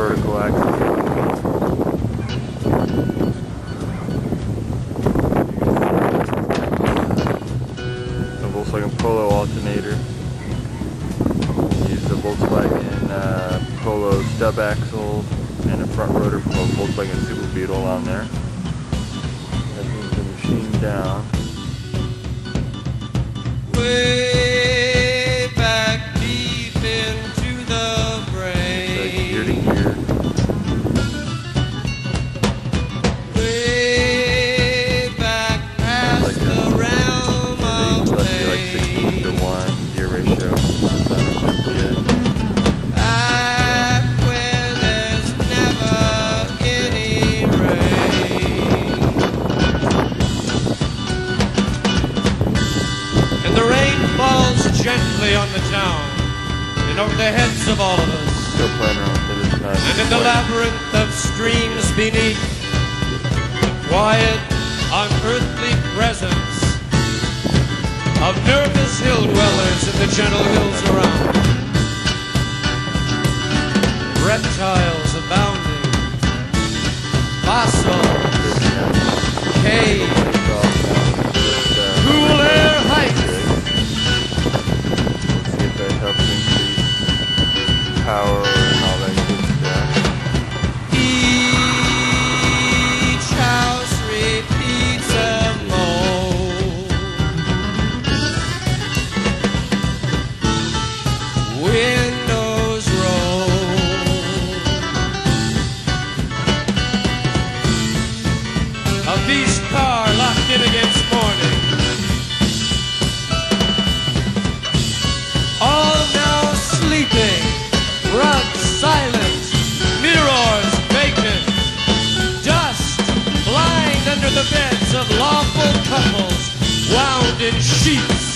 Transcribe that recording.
vertical axis. Volkswagen Polo alternator. Use the Volkswagen uh, Polo stub axle and a front rotor from a Volkswagen Super Beetle on there. That moves the machine down. Gently on the town and over the heads of all of us. Still playing around with it. Nice. And in the labyrinth of streams beneath, the quiet, unearthly presence of nervous hill dwellers in the gentle hills around. A beast car locked in against morning. All now sleeping, rugs silent, mirrors vacant, dust blind under the beds of lawful couples wound in sheets,